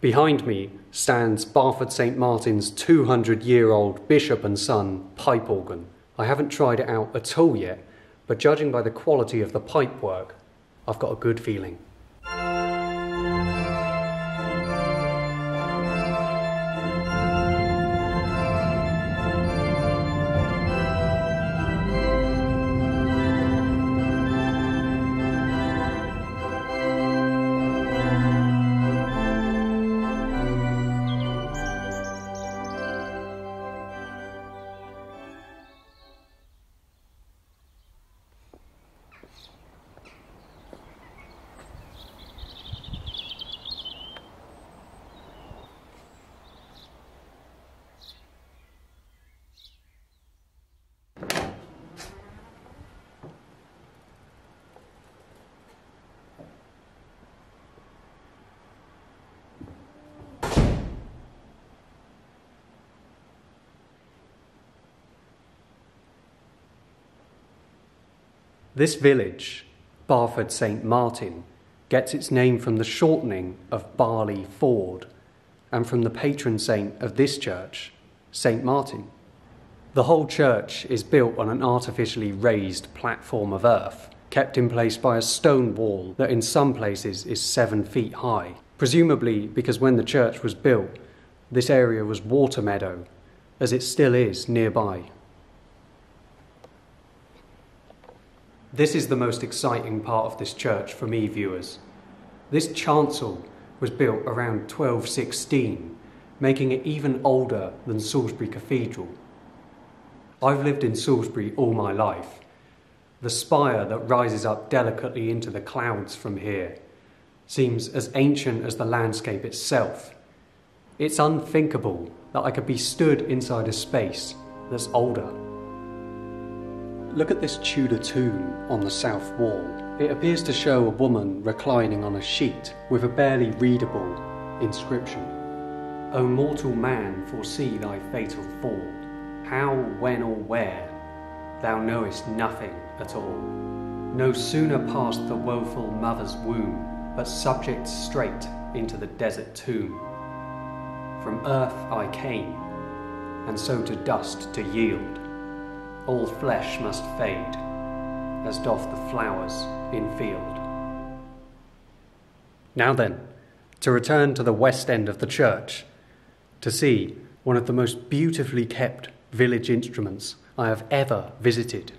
Behind me stands Barford St Martin's 200 year old Bishop and Son pipe organ. I haven't tried it out at all yet, but judging by the quality of the pipe work, I've got a good feeling. This village, Barford St Martin, gets its name from the shortening of Barley Ford and from the patron saint of this church, St Martin. The whole church is built on an artificially raised platform of earth, kept in place by a stone wall that in some places is seven feet high, presumably because when the church was built, this area was water meadow, as it still is nearby. This is the most exciting part of this church for me, viewers. This chancel was built around 1216, making it even older than Salisbury Cathedral. I've lived in Salisbury all my life. The spire that rises up delicately into the clouds from here seems as ancient as the landscape itself. It's unthinkable that I could be stood inside a space that's older. Look at this Tudor tomb on the south wall. It appears to show a woman reclining on a sheet with a barely readable inscription. O mortal man, foresee thy fatal fall. How, when, or where, thou knowest nothing at all. No sooner past the woeful mother's womb, but subject straight into the desert tomb. From earth I came, and so to dust to yield all flesh must fade, as doth the flowers in field. Now then, to return to the west end of the church, to see one of the most beautifully kept village instruments I have ever visited.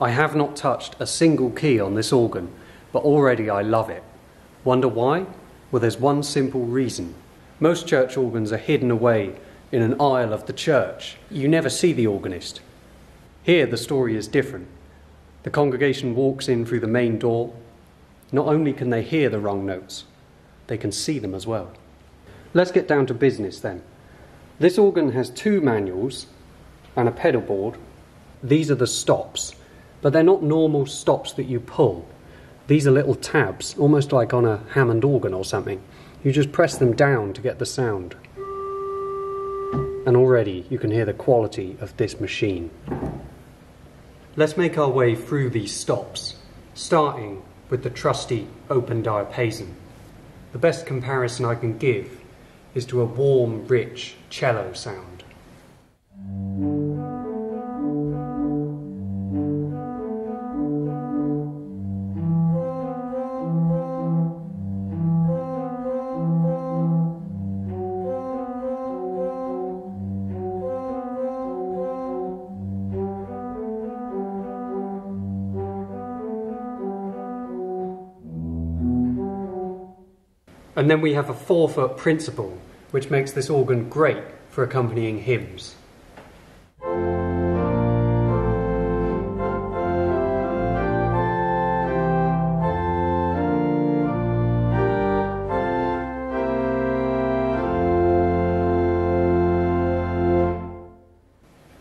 I have not touched a single key on this organ, but already I love it. Wonder why? Well, there's one simple reason. Most church organs are hidden away in an aisle of the church. You never see the organist. Here, the story is different. The congregation walks in through the main door. Not only can they hear the wrong notes, they can see them as well. Let's get down to business then. This organ has two manuals and a pedal board. These are the stops but they're not normal stops that you pull. These are little tabs, almost like on a Hammond organ or something. You just press them down to get the sound. And already you can hear the quality of this machine. Let's make our way through these stops, starting with the trusty open diapason. The best comparison I can give is to a warm, rich cello sound. And then we have a four foot principal, which makes this organ great for accompanying hymns.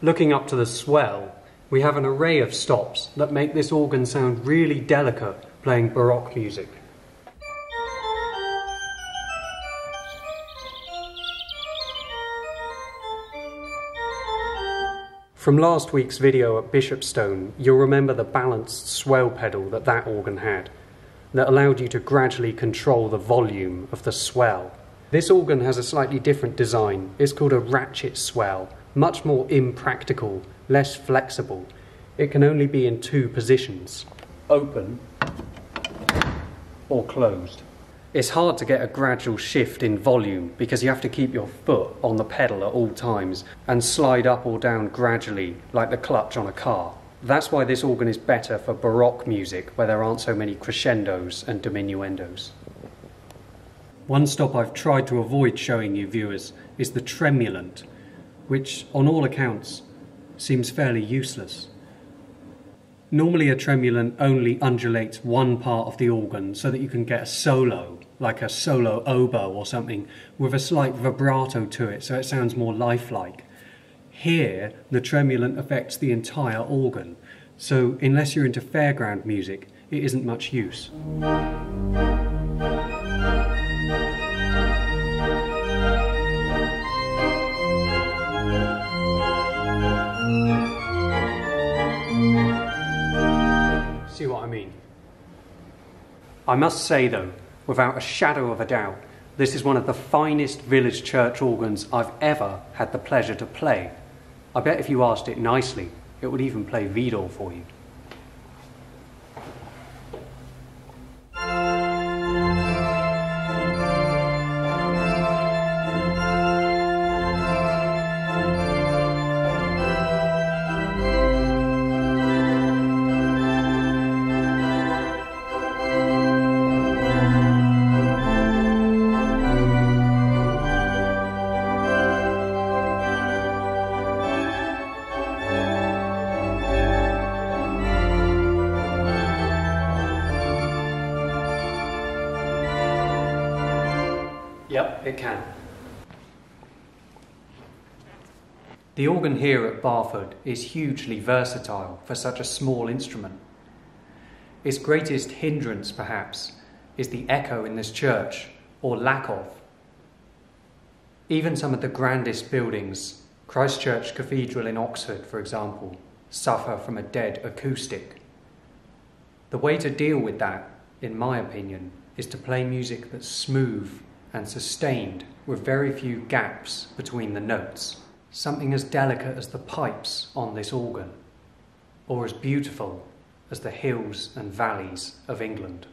Looking up to the swell, we have an array of stops that make this organ sound really delicate playing Baroque music. From last week's video at Bishopstone, you'll remember the balanced swell pedal that that organ had, that allowed you to gradually control the volume of the swell. This organ has a slightly different design. It's called a ratchet swell, much more impractical, less flexible. It can only be in two positions open or closed. It's hard to get a gradual shift in volume because you have to keep your foot on the pedal at all times and slide up or down gradually like the clutch on a car. That's why this organ is better for Baroque music where there aren't so many crescendos and diminuendos. One stop I've tried to avoid showing you viewers is the tremulant, which on all accounts seems fairly useless. Normally a tremulant only undulates one part of the organ so that you can get a solo, like a solo oboe or something, with a slight vibrato to it so it sounds more lifelike. Here, the tremulant affects the entire organ, so unless you're into fairground music, it isn't much use. I must say, though, without a shadow of a doubt, this is one of the finest village church organs I've ever had the pleasure to play. I bet if you asked it nicely, it would even play Widor for you. Yep, it can. The organ here at Barford is hugely versatile for such a small instrument. Its greatest hindrance, perhaps, is the echo in this church, or lack of. Even some of the grandest buildings, Christ Church Cathedral in Oxford, for example, suffer from a dead acoustic. The way to deal with that, in my opinion, is to play music that's smooth and sustained with very few gaps between the notes. Something as delicate as the pipes on this organ, or as beautiful as the hills and valleys of England.